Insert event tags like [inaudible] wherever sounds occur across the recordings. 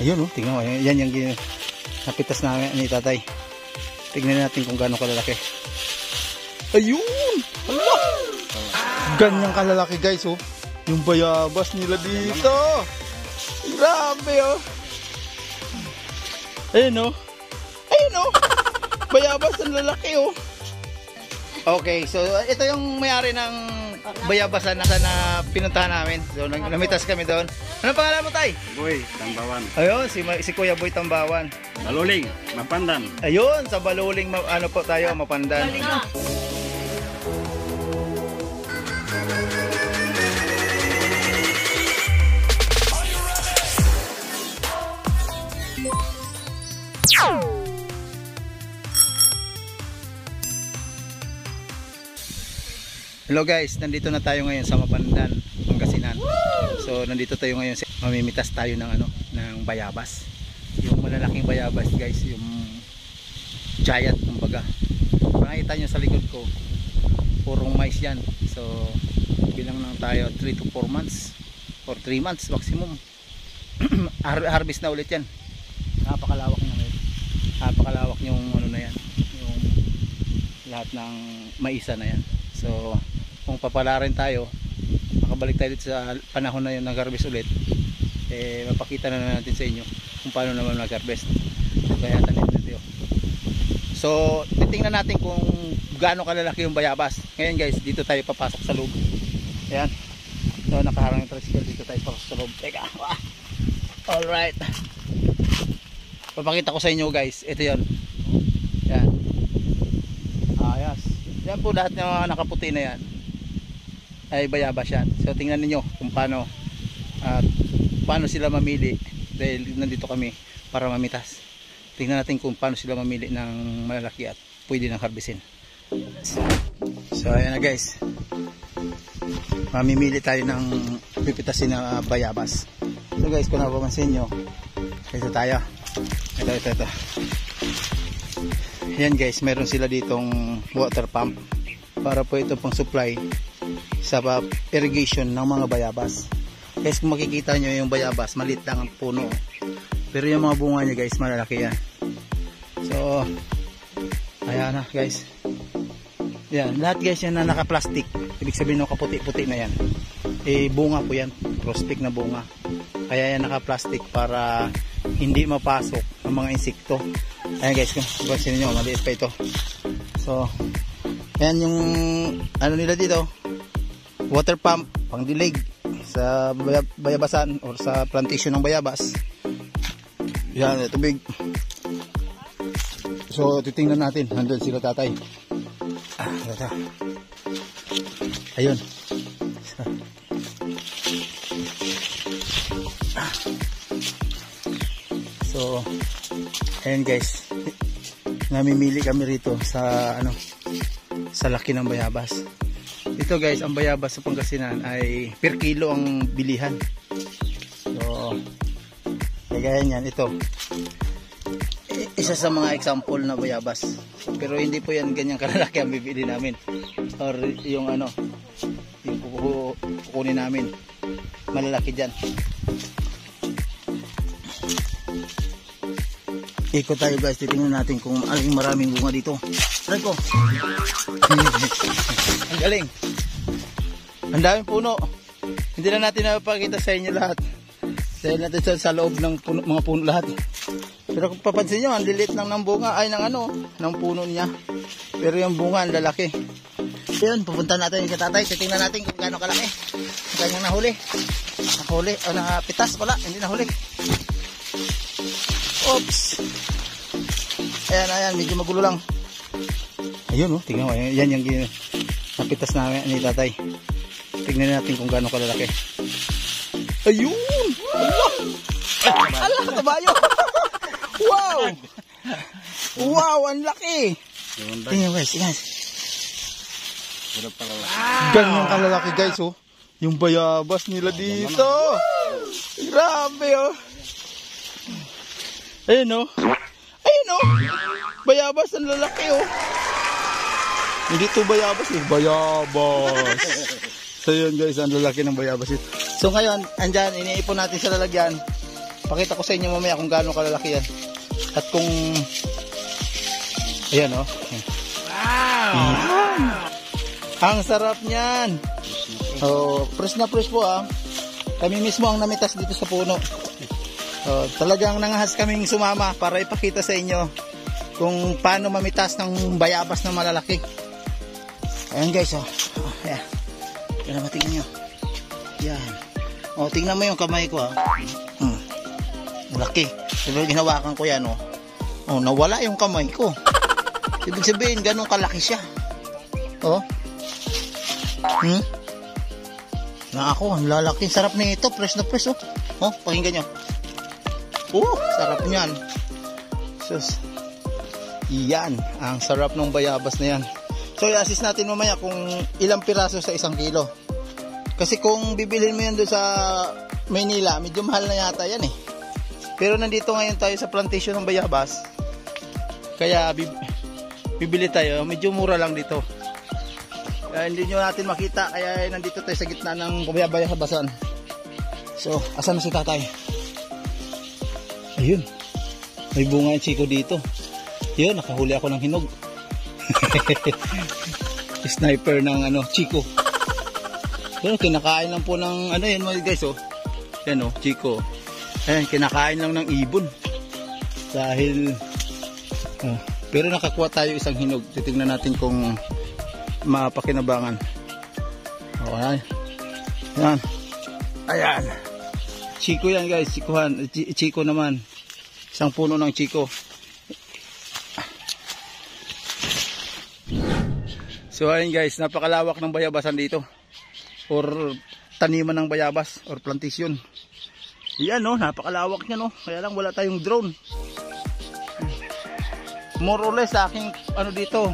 Ayun oh, tingnan mo. Yan yung napitas namin ni tatay. Tingnan natin kung gaano kalalaki. Ayun! Hala! Ganyang kalalaki guys oh. Yung bayabas nila dito. Grabe oh. Ayun oh. Ayun oh. Bayabas ang lalaki oh. Okay, so ito yung mayari ng bayabasan na na pinuntahan namin. So namitas kami doon. Ano pangalan mo tay? Boy, Tambawan. Ayun, si, si Kuya Boy Tambawan. Maluling, Mapandan. Ayun, sa Baluling ano po tayo, Mapandan. Hello guys, nandito na tayo ngayon sa Mapandan, Pangasinan. So nandito tayo ngayon, mamimitas tayo ng ano, ng bayabas. Yung malalaking bayabas guys, yung giant kumbaga. Makikita nyo sa likod ko, purong mais yan. So bilang lang tayo 3 to 4 months or 3 months maximum. [clears throat] Har- harvest na ulit yan. Napakalawak na ngayon. Napakalawak yung ano na yan, yung lahat ng maisa na yan. So kung papalarin tayo makabalik tayo dito sa panahon na yun ng harvest ulit eh mapakita na natin sa inyo kung paano naman mag-harvest. Kaya tanim yun. so titingnan natin kung gaano kalalaki yung bayabas. Ngayon guys dito tayo papasok sa loob. Ayan. So nakaharang yung tricycle dito tayo papasok sa loob. Teka wah. alright papakita ko sa inyo guys. Ito yun. Yan ayas yan po lahat ng nakaputi na yan ay bayabas yan. So tingnan niyo kung paano at paano sila mamili dahil nandito kami para mamitas. Tingnan natin kung paano sila mamili ng malalaki at pwede nang harbisin. So ayan na guys. Mamimili tayo ng pipitasin na bayabas. So guys kung napapansin nyo, ito tayo. Ito, ito, ito. Yan guys, meron sila ditong water pump para po ito pang supply sa irrigation ng mga bayabas. Guys, kung makikita nyo yung bayabas, maliit lang ang puno. Pero yung mga bunga niya guys, malalaki yan. So, ayan na guys. Yan, lahat guys yan na naka-plastic. Ibig sabihin no, kaputi-puti na yan. Eh, bunga po yan. Prospect na bunga. Kaya yan naka-plastic para hindi mapasok ang mga insekto. Ayan guys, kung pansin nyo, maliit pa ito. So, ayan yung ano nila dito, water pump pang dilig sa baya- bayabasan or sa plantation ng bayabas. Yan tubig so titingnan natin. Nandun sila tatay. Ah, ayun. So ayun guys. Namimili kami rito sa ano sa laki ng bayabas ito guys, ang bayabas sa Pangasinan ay per kilo ang bilihan. So, kagaya niyan, ito. Isa sa mga example na bayabas. Pero hindi po yan ganyang kalalaki ang bibili namin. Or yung ano, yung kuku- kukunin namin. Malalaki dyan. Ikot tayo guys, titingnan natin kung aling maraming bunga dito. Try ko. [laughs] Ang galing. Ang daming puno. Hindi na natin napapakita sa inyo lahat. Dahil natin sa, sa loob ng puno, mga puno lahat. Pero kung papansin nyo, ang lilit lang ng bunga, ay ng ano, ng puno niya. Pero yung bunga, ang lalaki. Yun, pupunta natin yung katatay. Titingnan natin kung gaano kalaki. Ang kanyang nahuli. Nahuli, o napitas pala, hindi nahuli. Oops. Ayan, ayan, medyo magulo lang. Ayun oh, tingnan mo. Yan yung napitas namin ni tatay. Tingnan natin kung gaano kalalaki. Ayun! Allah! Allah, kabayo! [laughs] wow! Wow, ang laki! Tingnan guys, pala. Ganyan kalalaki guys oh. Yung bayabas nila dito. Grabe oh. Ayun oh. Ayun oh. Bayabas ang lalaki oh. Hindi to bayabas eh. Bayabas. [laughs] so yun guys, ang lalaki ng bayabas ito. So ngayon, andyan, iniipon natin sa lalagyan. Pakita ko sa inyo mamaya kung gaano kalalaki yan. At kung... Ayan oh. Wow! Ang sarap niyan. Oh, press na press po ah. Kami mismo ang namitas dito sa puno. Oh, talagang nangahas kaming sumama para ipakita sa inyo kung paano mamitas ng bayabas na malalaki. Ayan guys oh. oh ayan. Yan naman tingnan nyo. Yan. Oh, tingnan mo yung kamay ko ah. Hmm. Malaki. Pero ginawakan ko yan oh. Oh, nawala yung kamay ko. [laughs] Ibig sabihin, ganun kalaki siya. Oh. Hmm? Na ako, ang lalaki. Sarap nito. Fresh na fresh oh. Oh, pakinggan nyo. Oh, sarap niyan. Sus. Yan, ang sarap ng bayabas na yan. So, i-assist natin mamaya kung ilang piraso sa isang kilo. Kasi kung bibilhin mo yan doon sa Maynila, medyo mahal na yata yan eh. Pero nandito ngayon tayo sa plantation ng bayabas. Kaya bib- bibili tayo, medyo mura lang dito. Kaya hindi nyo natin makita, kaya nandito tayo sa gitna ng bayabayabasan. So, asan na si tatay? Ayun. May bunga yung chiko dito. Yun, nakahuli ako ng hinog. [laughs] Sniper ng ano, chiko. Pero kinakain lang po ng ano yan mga guys oh. Yan oh, chiko. Ayan, kinakain lang ng ibon. Dahil oh, pero nakakuha tayo isang hinog. Titingnan natin kung mapakinabangan. Okay. Yan. Ayan. Chiko yan guys, chikuhan. Ch- Chiko naman. Isang puno ng chiko. So ayun guys, napakalawak ng bayabasan dito. Or taniman ng bayabas or plantation. Yan no, napakalawak niya no. Kaya lang wala tayong drone. More or less sa aking ano dito.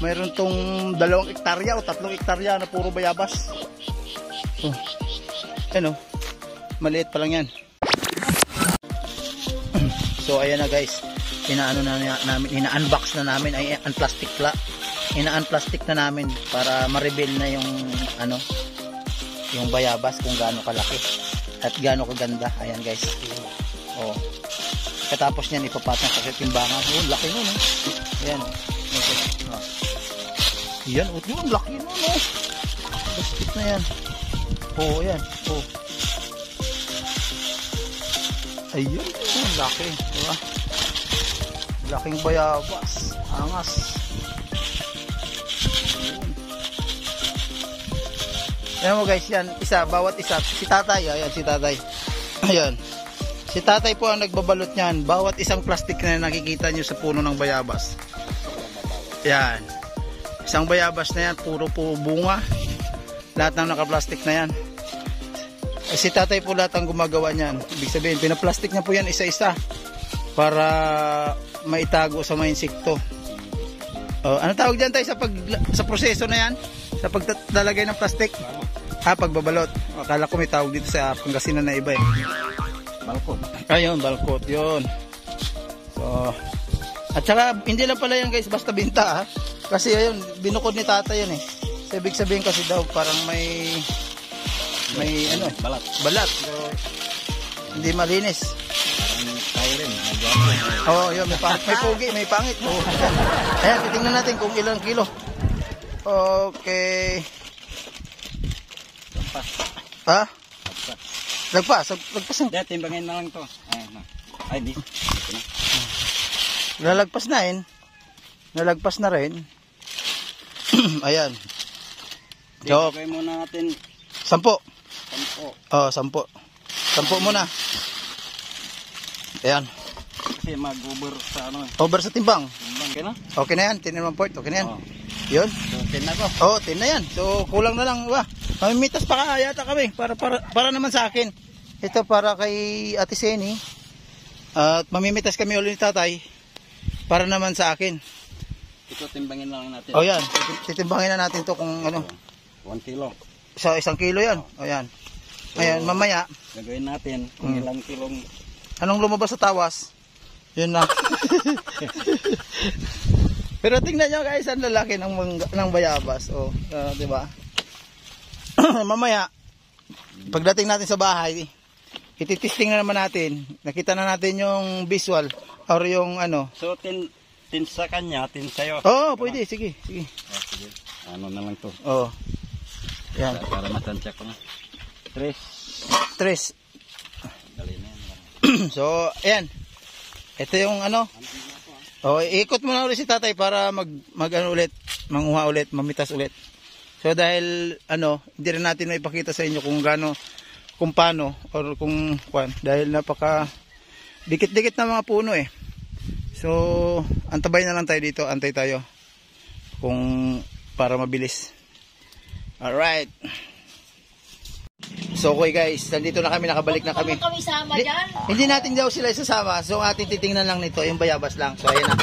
Mayroon tong dalawang ektarya o tatlong ektarya na puro bayabas. Oh. Ano? Maliit pa lang yan. So ayan na guys. Inaano na namin, ina-unbox na namin ay unplastic pla. Ina-unplastic na namin para ma-reveal na yung ano yung bayabas kung gaano kalaki at gaano kaganda. Ayan guys. Oh. Katapos niyan ipapatong sa timbangan. Oh, laki nun eh. Ayan. Okay. Oh. Yan, oh, yun, laki nun oh. Plastic na yan. Oh, ayan. Oh. Ayun, oh, laki. Diba? Laking bayabas. Angas. Ayan mo guys, yan, isa, bawat isa. Si tatay, ayan, si tatay. Ayan. Si tatay po ang nagbabalot niyan. Bawat isang plastic na nakikita nyo sa puno ng bayabas. Yan. Isang bayabas na yan, puro po bunga. Lahat ng naka-plastic na yan. Eh, si tatay po lahat ang gumagawa niyan. Ibig sabihin, pinaplastic niya po yan isa-isa para maitago sa mga insekto. Oh, ano tawag diyan tayo sa pag sa proseso na yan? Sa paglalagay ng plastic? Ah, pagbabalot. Akala ko may tawag dito sa Pangasinan na iba eh. Balkon. Ayun, balkot, yun. So, at saka, hindi lang pala yan guys, basta binta ha. Kasi ayun, binukod ni tata yan eh. So, ibig sabihin kasi daw, parang may, may ano eh, Balat. balat. So, hindi malinis. Tayo rin. Oo, oh, yun, may, pangit, may pugi, may pangit. Oh. [laughs] Ayan, titingnan natin kung ilang kilo. Okay. Lampas. Ha? Lagpas, lagpas na. Hindi, timbangin na lang to. Ayan na. Ay, di. Ito na. Na rin. Nalagpas na rin. [clears throat] Ayan. So, gagawin muna natin sampo. sampo. Oh, sampo. Sampo muna. Ayan. Kasi mag-over sa ano eh. Over sa timbang. Timbang ka na? Okay na yan. 10 point. Okay na yan. Oh. Yun. So, tin na ko. Oh, 10 na yan. So, kulang na lang. Ba? Mamimitas pa ka yata kami. Para, para, para naman sa akin. Ito para kay Ate Seni. At mamimitas kami ulit ni tatay. Para naman sa akin. Ito, timbangin na lang natin. O yan. Titimbangin na natin to kung ano. One kilo. Sa isang kilo yan. O yan. Ayan, mamaya. Gagawin natin kung Mm. ilang kilong Anong lumabas sa tawas? Yun na. [laughs] Pero tingnan nyo guys, ang lalaki ng, ng bayabas. O, ah, di ba? [clears throat] Mamaya, pagdating natin sa bahay, Ititesting na naman natin. Nakita na natin yung visual or yung ano. So, tin, tin sa kanya, tin sa'yo. Oo, oh, pwede. Sige, sige. Ah, sige. Ano na lang to. Oo. Oh. Yan. Para matansya ko na. Tres. Tres. Dali na yan. [clears throat] so, ayan. Ito yung ano. Oh, ikot mo na ulit si tatay para mag, mag ano ulit, manguha ulit, mamitas ulit. So dahil ano, hindi rin natin maipakita sa inyo kung gaano kung paano or kung kwan dahil napaka dikit-dikit na mga puno eh. So, antabay na lang tayo dito, antay tayo. Kung para mabilis. Alright. So okay guys, nandito na kami, nakabalik na kami. Kami sama dyan. hindi natin daw sila isasama. So ating titingnan lang nito, yung bayabas lang. So ayan na.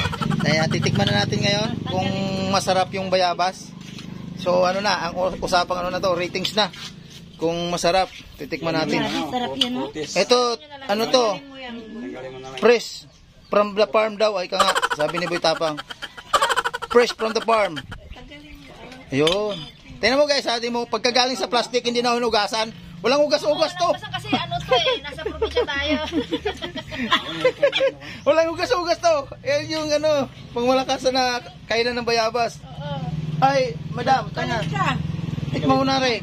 Ayan, titikman na natin ngayon kung masarap yung bayabas. So ano na, ang usapang ano na to, ratings na. Kung masarap, titikman natin. Sarap yan, no? Putis. Ito, ano to, fresh from the farm daw. Ay ka nga, sabi ni Boy Tapang. Fresh from the farm. Ayun. Tingnan mo guys, sabi mo, pagkagaling sa plastic, hindi na hinugasan. Walang ugas-ugas to. Kasi ano to eh, nasa probinsya tayo. [laughs] Walang ugas-ugas to. Yan yung ano, pangmalakasan na kainan ng bayabas. Ay, madam, tanga. Tikman mo na rin.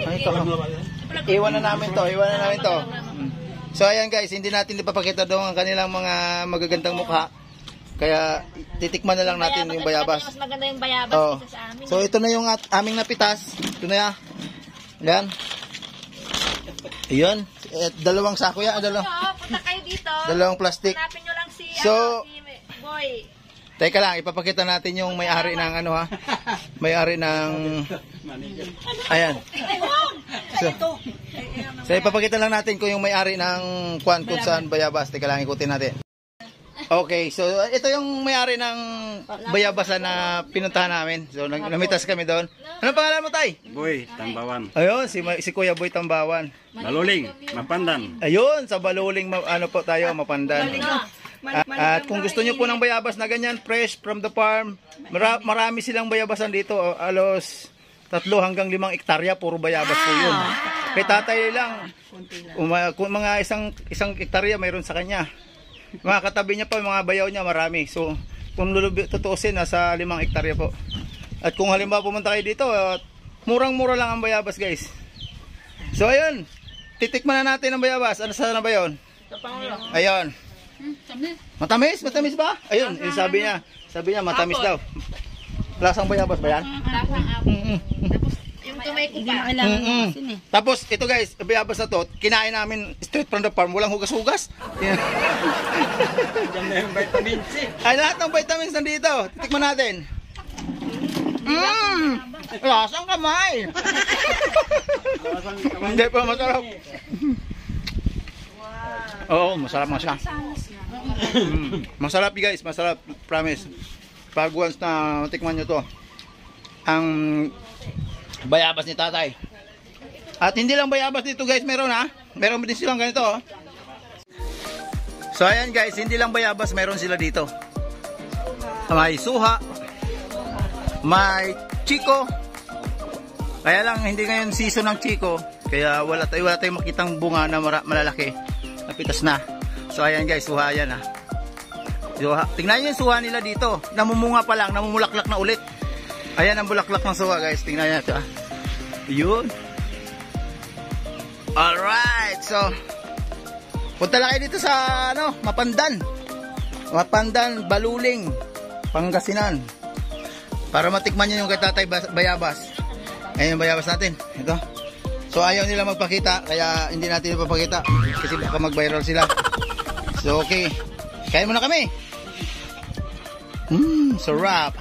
Ay, ito. Iwan na namin to, iwan na namin to. So ayan guys, hindi natin ipapakita doon ang kanilang mga magagandang mukha. Kaya titikman na lang natin yung bayabas. Mas maganda yung bayabas Oh. kaysa sa amin. So ito na yung at, aming napitas. Ito na yan. Yan. Ayan. Eh, dalawang sako yan. Dalawang, Oo, punta kayo dito. dalawang plastic. Hanapin nyo lang si, So- ano, si Boy. Teka lang, ipapakita natin yung may-ari ng ano ha. May-ari ng... Ayan. So, so ipapakita lang natin kung yung may-ari ng kwan kung saan bayabas. Teka lang, ikutin natin. Okay, so ito yung may-ari ng bayabasan na pinuntahan namin. So namitas kami doon. Ano pangalan mo, Tay? Boy, tambawan. Ayun, si, si Kuya Boy Tambawan. Maluling, mapandan. Ayun, sa Baluling, ano po tayo, Mapandan. Ah, at kung gusto nyo po ng bayabas na ganyan, fresh from the farm, mara- marami silang bayabasan dito. oh, Alos tatlo hanggang limang ektarya, puro bayabas po yun. Kay tatay lang, uma- kung mga isang isang ektarya mayroon sa kanya. Mga katabi niya pa, mga bayaw niya marami. So, kung lulubi, tutuusin, nasa limang ektarya po. At kung halimbawa pumunta kayo dito, ah, murang-mura lang ang bayabas guys. So ayun, titikman na natin ang bayabas. Ano sana ba yun? Ayun. Matamis? Matamis ba? Ayun, eh, sabi niya. Sabi niya, matamis daw. Lasang bayabas ba yan? Mm-mm. Yung tumay ko pa. Mm-mm. Tapos, ito guys, bayabas na to, kinain namin straight from the farm, walang hugas-hugas. Yan. Diyan na yung vitamin C. Ay, lahat ng vitamins nandito. Titikman natin. Mmm! Lasang kamay! Hindi pa masarap. Oo, masarap nga siya. Mm, masarap guys, masarap. Promise. Pag once na tikman nyo to, ang bayabas ni tatay. At hindi lang bayabas dito guys, meron ha. Meron din silang ganito oh. So ayan guys, hindi lang bayabas, meron sila dito. May suha, may chiko. Kaya lang hindi ngayon season ng chiko, kaya wala tayo wala tayong makitang bunga na malalaki. Napitas na. So ayan guys, suha yan ha. Suha. Tingnan niyo yung suha nila dito. Namumunga pa lang, namumulaklak na ulit. Ayan ang bulaklak ng suha guys. Tingnan niyo ito. ah. Yun. Alright, so punta lang kayo dito sa ano, Mapandan. Mapandan, Baluling, Pangasinan. Para matikman nyo yung kay Tatay Bas- Bayabas. Ayan yung bayabas natin. Ito. So ayaw nila magpakita, kaya hindi natin ipapakita. Kasi baka mag-viral sila. So okay. Kain muna kami. Mmm, sarap.